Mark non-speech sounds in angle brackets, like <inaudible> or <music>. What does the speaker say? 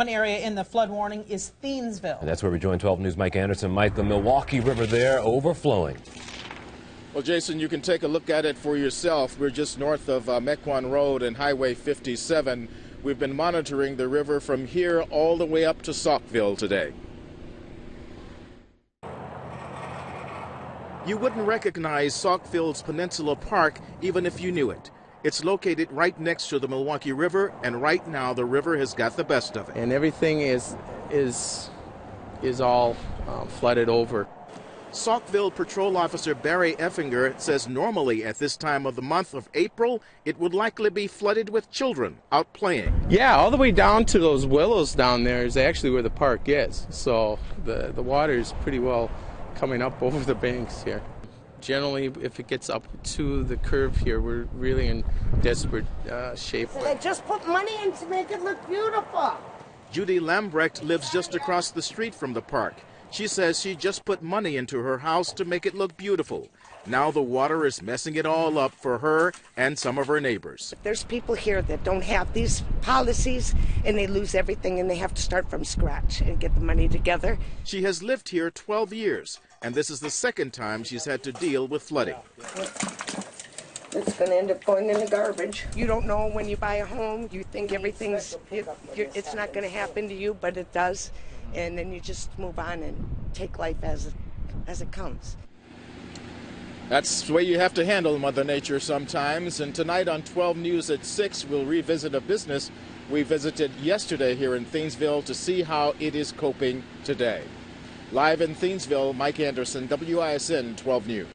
One area in the flood warning is Thiensville. And that's where we join 12 News Mike Anderson. Mike, the Milwaukee River there overflowing. Well, Jason, you can take a look at it for yourself. We're just north of uh, Mequon Road and Highway 57. We've been monitoring the river from here all the way up to Saukville today. You wouldn't recognize Saukville's Peninsula Park even if you knew it. It's located right next to the Milwaukee River, and right now the river has got the best of it. and everything is is is all um, flooded over. Saukville Patrol Officer Barry Effinger says normally at this time of the month of April, it would likely be flooded with children out playing. Yeah, all the way down to those willows down there is actually where the park is. So the the water is pretty well coming up <laughs> over the banks here. Generally, if it gets up to the curve here, we're really in desperate uh, shape. I just put money in to make it look beautiful. Judy Lambrecht lives just across the street from the park. She says she just put money into her house to make it look beautiful. Now the water is messing it all up for her and some of her neighbors. There's people here that don't have these policies and they lose everything and they have to start from scratch and get the money together. She has lived here 12 years, and this is the second time she's had to deal with flooding. It's going to end up going in the garbage. You don't know when you buy a home, you think everything's, it, you're- it's not going to happen to you, but it does. And then you just move on and take life as it, as it comes. That's the way you have to handle Mother Nature sometimes. And tonight on 12 News at 6, we'll revisit a business we visited yesterday here in Thiensville to see how it is coping today. Live in Thiensville, Mike Anderson, WISN 12 News.